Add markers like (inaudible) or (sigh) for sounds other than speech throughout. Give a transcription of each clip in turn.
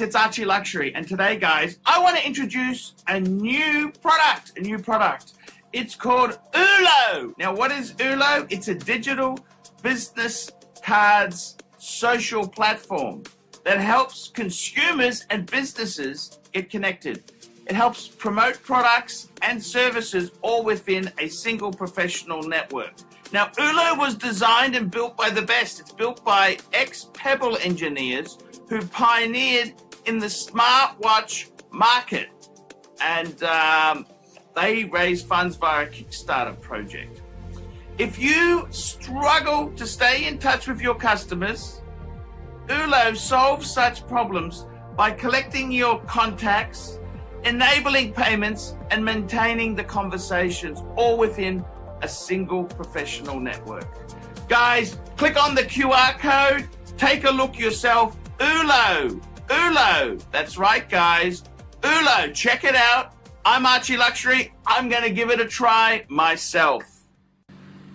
It's Archie Luxury, and today, guys, I want to introduce a new product. A new product. It's called Ulo. Now, what is Ulo? It's a digital business cards social platform that helps consumers and businesses get connected. It helps promote products and services all within a single professional network. Now, Ulo was designed and built by the best. It's built by ex Pebble engineers who pioneered in the smartwatch market. And um, they raise funds via a Kickstarter project. If you struggle to stay in touch with your customers, Ulo solves such problems by collecting your contacts, enabling payments, and maintaining the conversations all within a single professional network. Guys, click on the QR code, take a look yourself. Oolo, Oolo, that's right, guys. Ulo, check it out. I'm Archie Luxury. I'm going to give it a try myself.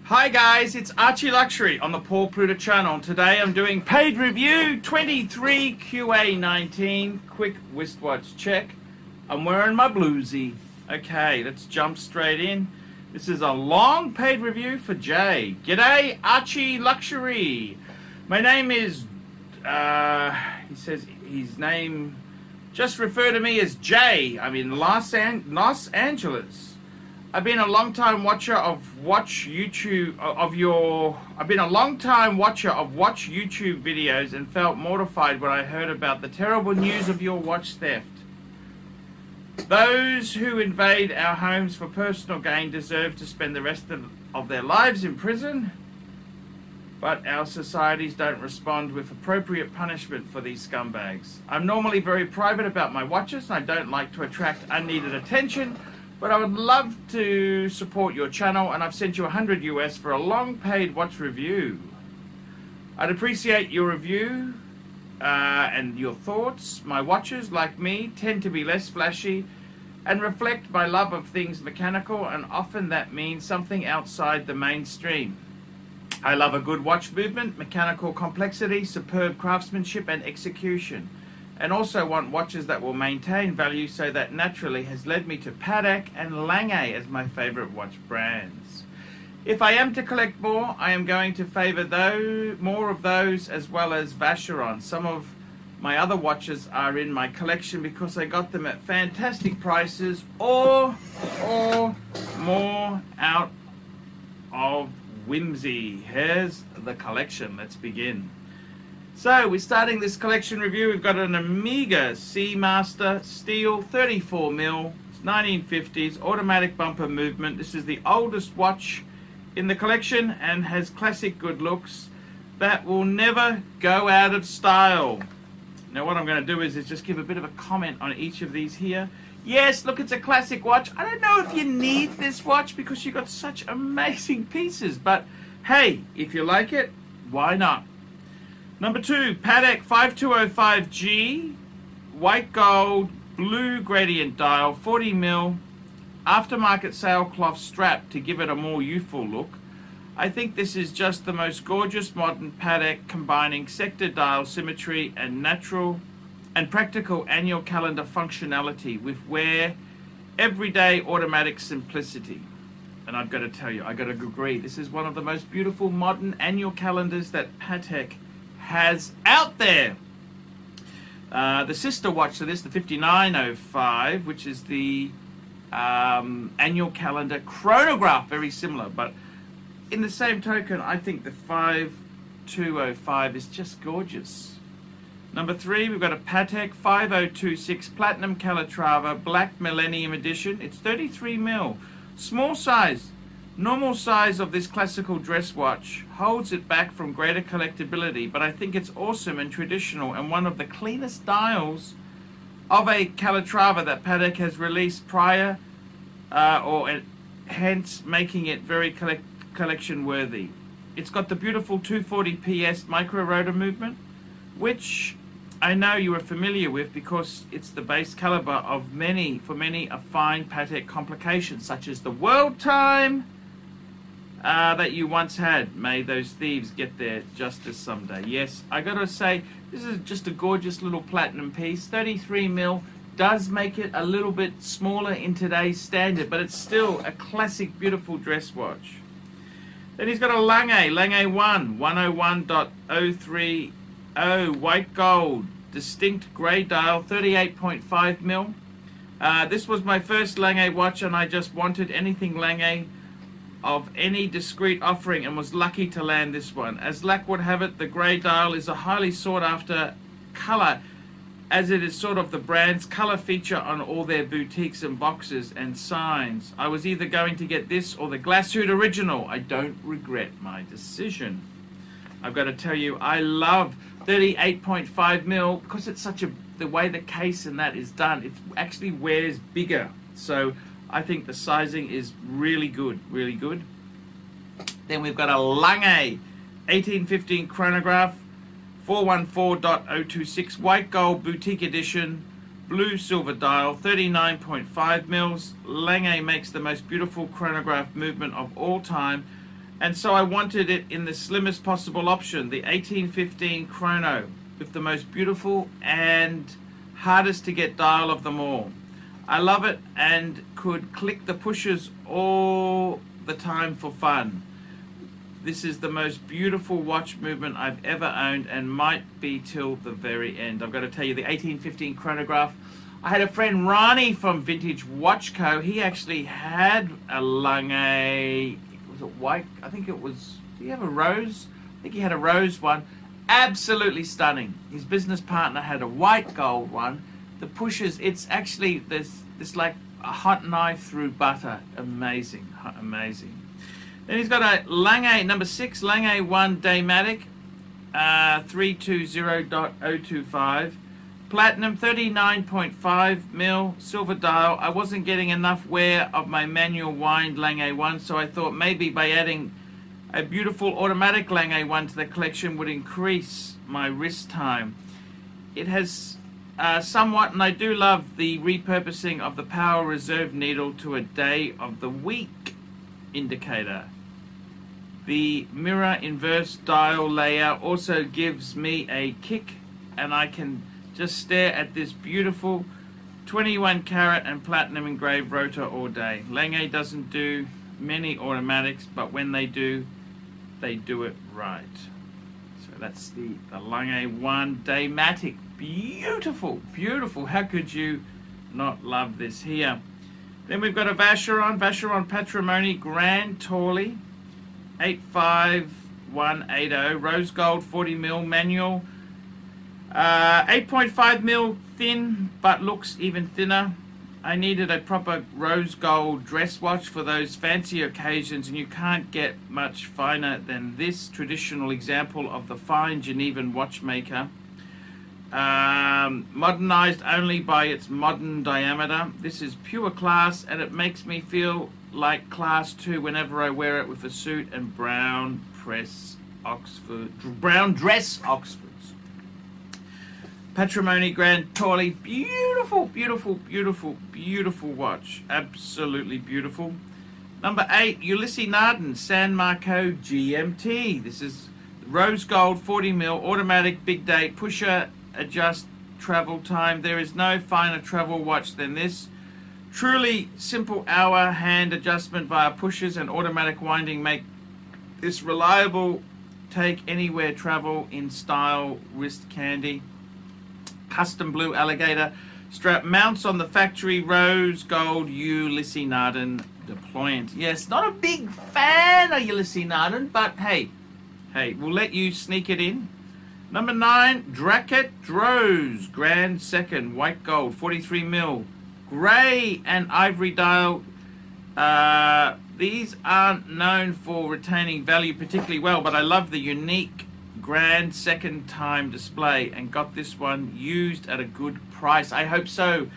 Hi guys, it's Archie Luxury on the Paul Pluta channel. Today I'm doing paid review 23 QA19 quick wristwatch check. I'm wearing my bluesy. Okay, let's jump straight in. This is a long paid review for Jay. G'day, Archie Luxury. My name is, uh, he says his name, just refer to me as Jay. I'm in Los, An- Los Angeles. I've been a long time watcher of watch YouTube of your I've been a long time watcher of watch YouTube videos and felt mortified when I heard about the terrible news of your watch theft. Those who invade our homes for personal gain deserve to spend the rest of, of their lives in prison, but our societies don't respond with appropriate punishment for these scumbags. I'm normally very private about my watches and I don't like to attract unneeded attention, but I would love to support your channel and I've sent you 100 US for a long paid watch review. I'd appreciate your review uh, and your thoughts. My watches, like me, tend to be less flashy and reflect my love of things mechanical, and often that means something outside the mainstream. I love a good watch movement, mechanical complexity, superb craftsmanship, and execution, and also want watches that will maintain value, so that naturally has led me to Patek and Lange as my favorite watch brands. If I am to collect more, I am going to favor those, more of those as well as Vacheron. Some of my other watches are in my collection because I got them at fantastic prices or, or more out of whimsy. Here's the collection. Let's begin. So we're starting this collection review. We've got an Omega Seamaster Steel 34 mil, 1950s automatic bumper movement. This is the oldest watch in the collection and has classic good looks that will never go out of style. Now what I'm going to do is, is just give a bit of a comment on each of these here. Yes, look, it's a classic watch. I don't know if you need this watch because you've got such amazing (laughs) pieces, but hey, if you like it, why not? Number two, Patek 5205G, white gold, blue gradient dial, 40 mil, aftermarket sailcloth strap to give it a more youthful look. I think this is just the most gorgeous modern Patek combining sector dial symmetry and natural and practical annual calendar functionality with wear everyday automatic simplicity. And I've got to tell you, I've got to agree, this is one of the most beautiful modern annual calendars that Patek has out there. Uh, the sister watch to this, the 5905, which is the um, annual calendar chronograph, very similar. But in the same token, I think the 5205 is just gorgeous. Number three, we've got a Patek 5026 Platinum Calatrava Black Millennium Edition. It's 33 mil, small size. Normal size of this classical dress watch holds it back from greater collectability, but I think it's awesome and traditional and one of the cleanest dials of a Calatrava that Patek has released prior, uh, or hence making it very collect collection worthy. It's got the beautiful 240 PS micro rotor movement, which I know you are familiar with because it's the base caliber of many, for many, a fine Patek complication, such as the World Time, uh, that you once had. May those thieves get their justice someday. Yes, I gotta say, this is just a gorgeous little platinum piece. 33 mil does make it a little bit smaller in today's standard, but it's still a classic, beautiful dress watch. Then he's got a Lange, Lange 1, 101.030, white gold, distinct grey dial, 38.5 mil. Uh, this was my first Lange watch, and I just wanted anything Lange of any discreet offering and was lucky to land this one. As luck would have it, the grey dial is a highly sought after colour as it is sort of the brand's colour feature on all their boutiques and boxes and signs. I was either going to get this or the Glashütte original. I don't regret my decision. I've got to tell you, I love 38.5 mil because it's such a the way the case and that is done. It actually wears bigger, so I think the sizing is really good, really good. Then we've got a Lange 1815 chronograph 414.026 white gold boutique edition blue silver dial 39.5 mils Lange makes the most beautiful chronograph movement of all time and so I wanted it in the slimmest possible option the 1815 chrono with the most beautiful and hardest to get dial of them all I love it and could click the pushes all the time for fun this is the most beautiful watch movement I've ever owned and might be till the very end. I've got to tell you, the 1815 chronograph. I had a friend, Ronnie from Vintage Watch Co. He actually had a Lange, was it white? I think it was, do you have a rose? I think he had a rose one. Absolutely stunning. His business partner had a white gold one. The pushes, it's actually this, this like a hot knife through butter. Amazing, amazing. Then he's got a Lange number six, Lange 1 Daymatic, uh, 320.025. Platinum 39.5 mil, silver dial. I wasn't getting enough wear of my manual wind Lange 1, so I thought maybe by adding a beautiful automatic Lange 1 to the collection would increase my wrist time. It has uh, somewhat, and I do love the repurposing of the power reserve needle to a day of the week indicator. The mirror inverse dial layer also gives me a kick and I can just stare at this beautiful 21 carat and platinum engraved rotor all day. Lange doesn't do many automatics, but when they do, they do it right. So that's the, the Lange 1 Daymatic. Beautiful, beautiful. How could you not love this here? Then we've got a Vacheron, Vacheron Patrimony Grand Torley. 85180 rose gold 40 mil manual uh, 8.5 mil thin but looks even thinner. I needed a proper rose gold dress watch for those fancy occasions and you can't get much finer than this traditional example of the fine Genevan watchmaker. Um, modernized only by its modern diameter. This is pure class and it makes me feel like class 2 whenever I wear it with a suit and brown press Oxford brown dress Oxfords. Patrimony Grand Torley, beautiful, beautiful, beautiful, beautiful watch. Absolutely beautiful. Number 8, Ulysse Nardin San Marco GMT. This is rose gold 40 mil automatic big date pusher adjust travel time. There is no finer travel watch than this. Truly simple hour hand adjustment via pushes and automatic winding make this reliable take anywhere travel in style wrist candy. Custom blue alligator strap mounts on the factory rose gold Ulysse Nardin deployant. Yes, not a big fan of Ulysse Nardin, but hey, hey, we'll let you sneak it in. Number nine, Draket Droz, Grand Second, white gold, 43 mil. Grey and ivory dial. Uh, these aren't known for retaining value particularly well, but I love the unique grand second time display and got this one used at a good price. I hope so.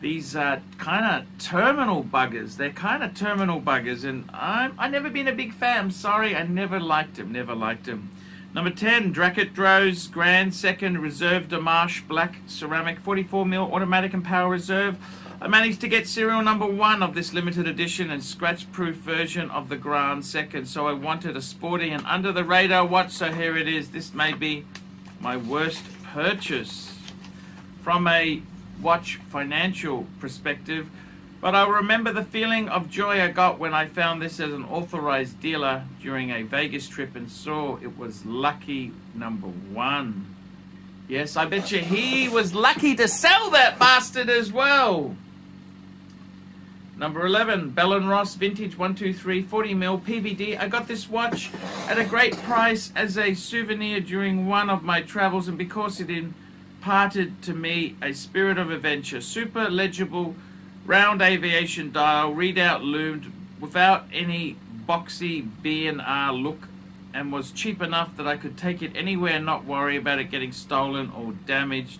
These are kind of terminal buggers. They're kind of terminal buggers, and I'm I've never been a big fan. I'm sorry, I never liked them. Never liked them. Number 10, Dracut Droz Grand Second Reserve de Marche Black Ceramic 44mm Automatic and Power Reserve. I managed to get serial number one of this limited edition and scratch proof version of the Grand Second, so I wanted a sporty and under the radar watch, so here it is. This may be my worst purchase. From a watch financial perspective, but I'll remember the feeling of joy I got when I found this as an authorized dealer during a Vegas trip and saw it was lucky number one. Yes, I bet you he was lucky to sell that bastard as well. Number 11, Bell & Ross Vintage 123 40mm PVD. I got this watch at a great price as a souvenir during one of my travels and because it imparted to me a spirit of adventure. Super legible round aviation dial, readout loomed without any boxy B&R look and was cheap enough that I could take it anywhere and not worry about it getting stolen or damaged.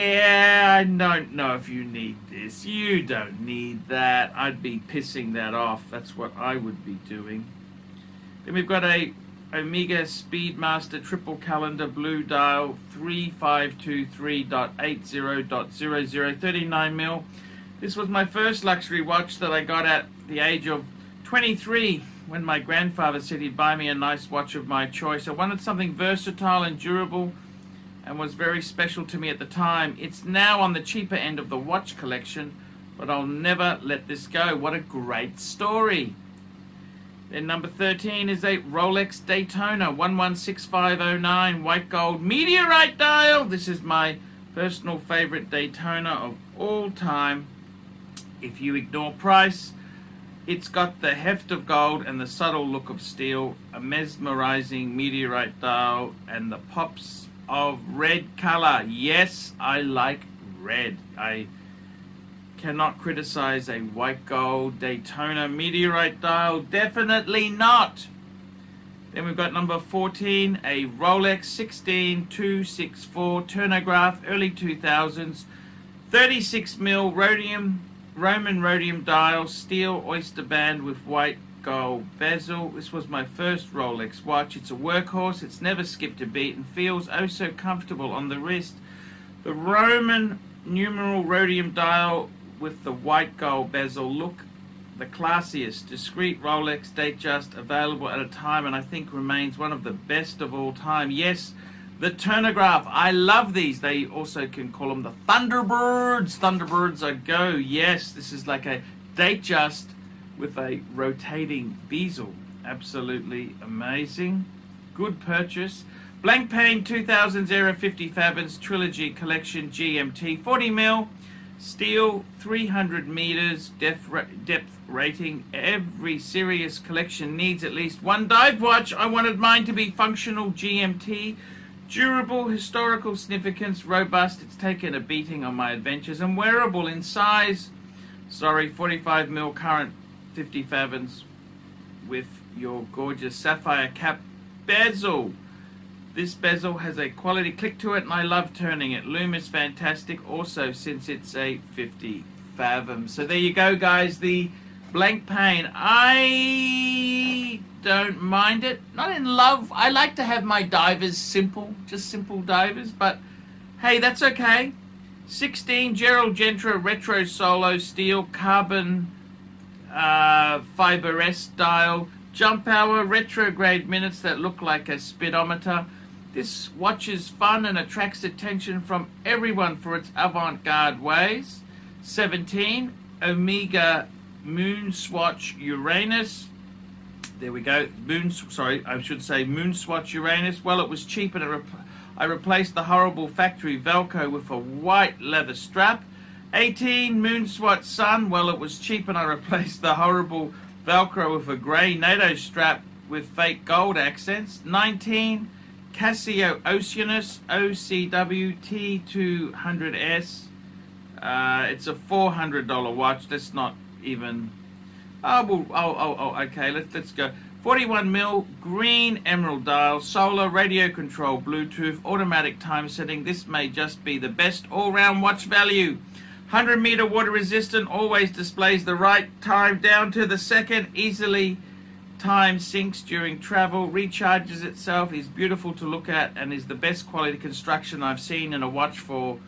Yeah, I don't know if you need this. You don't need that. I'd be pissing that off. That's what I would be doing. Then we've got a Omega Speedmaster triple calendar blue dial 3523.80.00 39 mil. This was my first luxury watch that I got at the age of 23 when my grandfather said he'd buy me a nice watch of my choice. I wanted something versatile and durable and was very special to me at the time. It's now on the cheaper end of the watch collection, but I'll never let this go. What a great story! Then number 13 is a Rolex Daytona 116509 white gold meteorite dial. This is my personal favorite Daytona of all time. If you ignore price, it's got the heft of gold and the subtle look of steel, a mesmerizing meteorite dial, and the pops of red color. Yes, I like red. I cannot criticize a white gold Daytona meteorite dial. Definitely not. Then we've got number 14, a Rolex 16264 Turnograph, early 2000s, 36 mil rhodium, Roman rhodium dial, steel oyster band with white gold bezel. This was my first Rolex watch. It's a workhorse. It's never skipped a beat and feels oh so comfortable on the wrist. The Roman numeral rhodium dial with the white gold bezel look the classiest discreet Rolex Datejust available at a time and I think remains one of the best of all time. Yes, the Turnograph. I love these. They also can call them the Thunderbirds. Thunderbirds are go. Yes, this is like a Datejust with a rotating bezel. Absolutely amazing. Good purchase. Blancpain 2000 50 Fathoms Trilogy Collection GMT 40 mil Steel, 300 meters depth, depth rating. Every serious collection needs at least one dive watch. I wanted mine to be functional GMT. Durable, historical significance, robust. It's taken a beating on my adventures and wearable in size. Sorry, 45 mil current 50 fathoms with your gorgeous sapphire cap bezel. This bezel has a quality click to it and I love turning it. Loom is fantastic also since it's a 50 fathom. So there you go guys, the Blancpain. I don't mind it. Not in love. I like to have my divers simple, just simple divers, but hey, that's okay. 16 Gerald Genta Retro Solo Steel Carbon uh, Fiber dial. Jump hour retrograde minutes that look like a speedometer. This watch is fun and attracts attention from everyone for its avant-garde ways. 17, Omega Moon Swatch Uranus. There we go. Moon, sorry, I should say Moon Swatch Uranus. Well, it was cheap and rep I replaced the horrible factory Velcro with a white leather strap. 18, Moon Swatch Sun. Well, it was cheap and I replaced the horrible Velcro with a grey NATO strap with fake gold accents. 19, Casio Oceanus OCW T200S. Uh, it's a $400 watch. That's not even. Oh, well, oh, oh, oh, okay. Let's let's go. 41 mil green emerald dial, solar, radio control, Bluetooth, automatic time setting. This may just be the best all-round watch value. 100 meter water resistant, always displays the right time down to the second, easily time syncs during travel, recharges itself, is beautiful to look at, and is the best quality construction I've seen in a watch for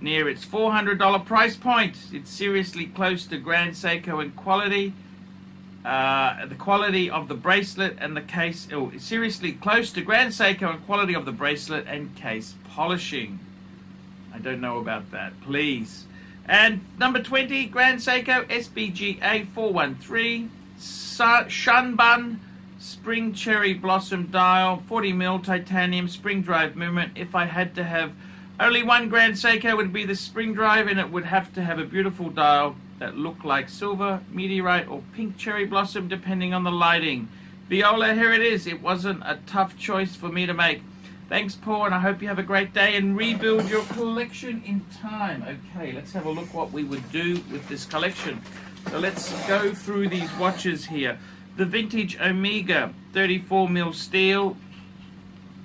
near its $400 price point. It's seriously close to Grand Seiko in quality. Uh, the quality of the bracelet and the case, oh, seriously close to Grand Seiko in quality of the bracelet and case polishing. I don't know about that, please. And number 20, Grand Seiko SBGA 413, Shunbun Spring Cherry Blossom Dial, 40mm titanium spring drive movement. If I had to have only one Grand Seiko, would be the spring drive, and it would have to have a beautiful dial that looked like silver, meteorite, or pink cherry blossom, depending on the lighting. Viola, here it is. It wasn't a tough choice for me to make. Thanks, Paul, and I hope you have a great day and rebuild your collection in time. Okay, let's have a look what we would do with this collection. So let's go through these watches here. The vintage Omega 34 mil steel.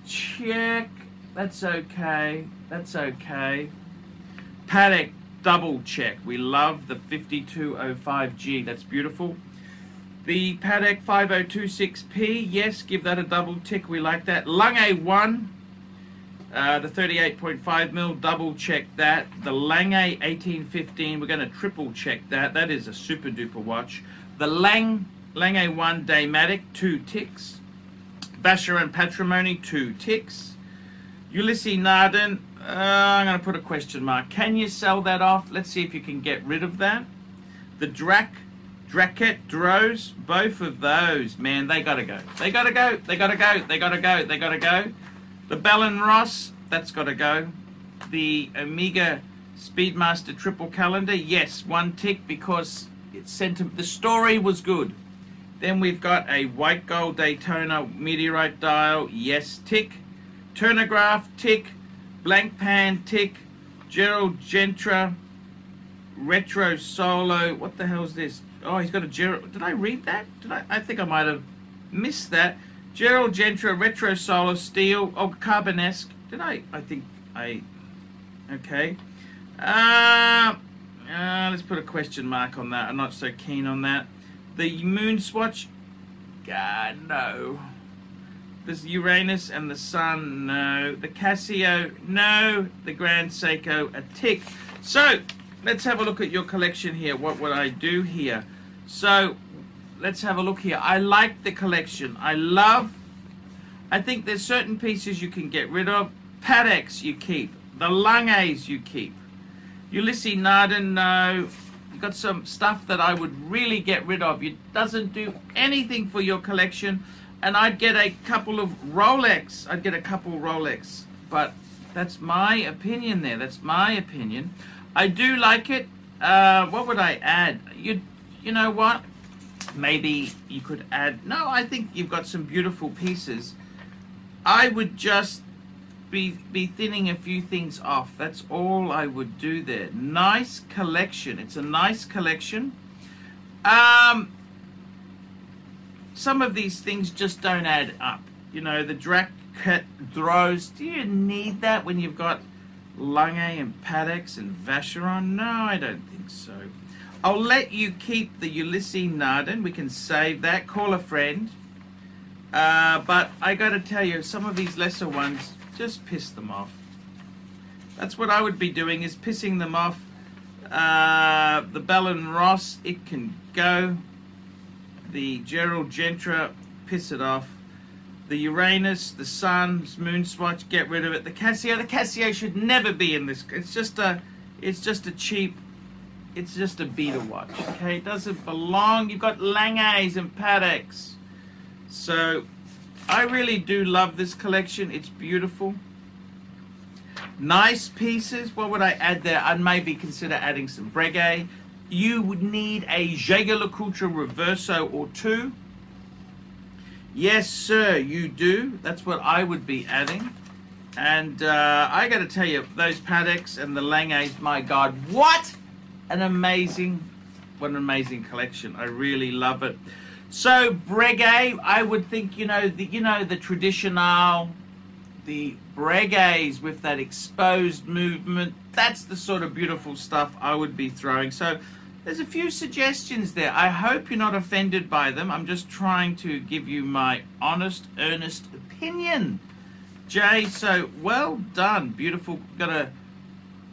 Check. That's okay. That's okay. Patek double check. We love the 5205G. That's beautiful. The Patek 5026P, yes, give that a double tick. We like that. Lange 1, uh, the 38.5 mil, double check that. The Lange 1815, we're going to triple check that. That is a super duper watch. The Lang Lange 1 Daymatic, two ticks. Vacheron Patrimony, two ticks. Ulysses Nardin, uh, I'm going to put a question mark. Can you sell that off? Let's see if you can get rid of that. The Drac, Draket Droz, both of those, man, they got to go. They got to go. They got to go. They got to go. They got to go. The Bell and Ross, that's got to go. The Omega Speedmaster Triple Calendar, yes, one tick because it sent the story was good. Then we've got a white gold Daytona meteorite dial, yes, tick. Turnograph, tick. Blancpain, Tick, Gerald Gentra, Retro Solo. What the hell is this? Oh, he's got a Gerald. Did I read that? Did I? I think I might have missed that. Gerald Gentra, Retro Solo, Steel, oh, Carbonesque. Did I? I think I. Okay. Uh, uh, let's put a question mark on that. I'm not so keen on that. The Moon Swatch. God, no. There's Uranus and the Sun, no. The Casio, no. The Grand Seiko, a tick. So, let's have a look at your collection here. What would I do here? So, let's have a look here. I like the collection. I love, I think there's certain pieces you can get rid of. Pateks you keep. The Langes you keep. Ulysses Nardin, no. You've got some stuff that I would really get rid of. It doesn't do anything for your collection and I'd get a couple of Rolex. I'd get a couple Rolex, but that's my opinion. There, that's my opinion. I do like it. Uh, what would I add? You, you know what? Maybe you could add. No, I think you've got some beautiful pieces. I would just be be thinning a few things off. That's all I would do there. Nice collection. It's a nice collection. Um, some of these things just don't add up. You know, the Drac Droz, do you need that when you've got Lange and Pateks and Vacheron? No, I don't think so. I'll let you keep the Ulysses Nardin. We can save that. Call a friend. Uh, but I got to tell you, some of these lesser ones just piss them off. That's what I would be doing is pissing them off. Uh, the Bell and Ross, it can go the Gerald Gentra, piss it off. The Uranus, the Sun's Moon Swatch, get rid of it. The Casio, the Casio should never be in this. It's just a, it's just a cheap, it's just a beta watch. Okay, it doesn't belong. You've got Langes and Pateks. So, I really do love this collection. It's beautiful. Nice pieces. What would I add there? I'd maybe consider adding some Breguet you would need a Jaeger-LeCoultre Reverso or two. Yes, sir, you do. That's what I would be adding. And uh, I got to tell you, those Pateks and the Langes, my God, what an amazing, what an amazing collection. I really love it. So Breguet, I would think, you know, the, you know, the traditional, the Breguets with that exposed movement. That's the sort of beautiful stuff I would be throwing. So There's a few suggestions there. I hope you're not offended by them. I'm just trying to give you my honest, earnest opinion. Jay, so well done. Beautiful. Got a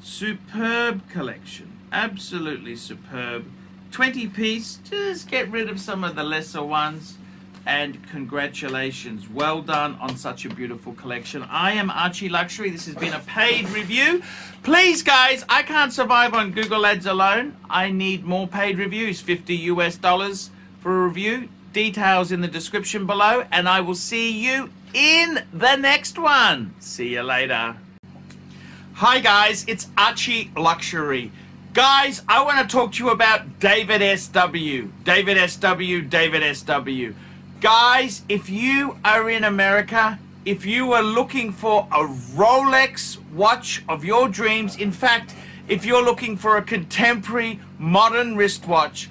superb collection. Absolutely superb. 20 piece. Just get rid of some of the lesser ones. And congratulations. Well done on such a beautiful collection. I am Archie Luxury. This has been a paid review. Please, guys, I can't survive on Google Ads alone. I need more paid reviews. 50 US dollars for a review. Details in the description below. And I will see you in the next one. See you later. Hi guys, it's Archie Luxury. Guys, I want to talk to you about David SW. David SW, David SW. Guys, if you are in America, if you are looking for a Rolex watch of your dreams, in fact, if you're looking for a contemporary modern wristwatch,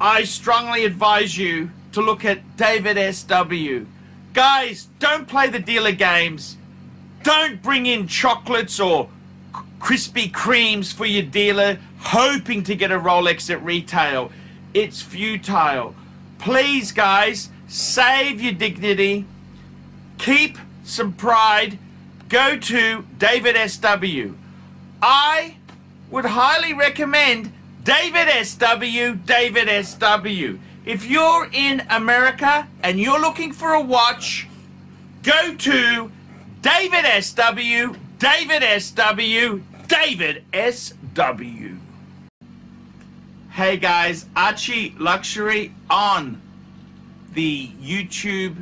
I strongly advise you to look at David SW. Guys, don't play the dealer games. Don't bring in chocolates or Krispy Kremes for your dealer hoping to get a Rolex at retail. It's futile. Please, guys, save your dignity. Keep some pride. Go to David SW. I would highly recommend David SW, David SW. If you're in America and you're looking for a watch, go to David SW, David SW, David SW. Hey guys, Archie Luxury on the YouTube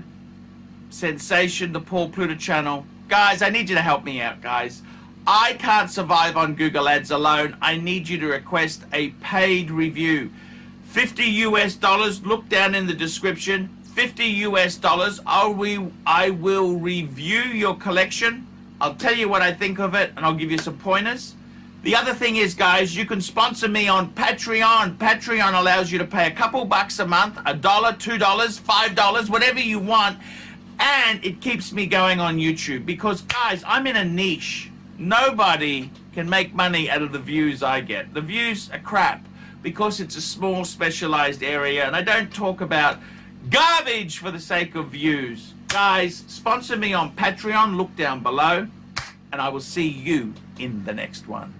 sensation, the Paul Pluta channel. Guys, I need you to help me out, guys. I can't survive on Google Ads alone. I need you to request a paid review. 50 US dollars. Look down in the description. 50 US dollars. I will, I will review your collection. I'll tell you what I think of it and I'll give you some pointers. The other thing is, guys, you can sponsor me on Patreon. Patreon allows you to pay a couple bucks a month, a dollar, two dollars, five dollars, whatever you want. And it keeps me going on YouTube because, guys, I'm in a niche. Nobody can make money out of the views I get. The views are crap because it's a small specialized area and I don't talk about garbage for the sake of views. Guys, sponsor me on Patreon, look down below, and I will see you in the next one.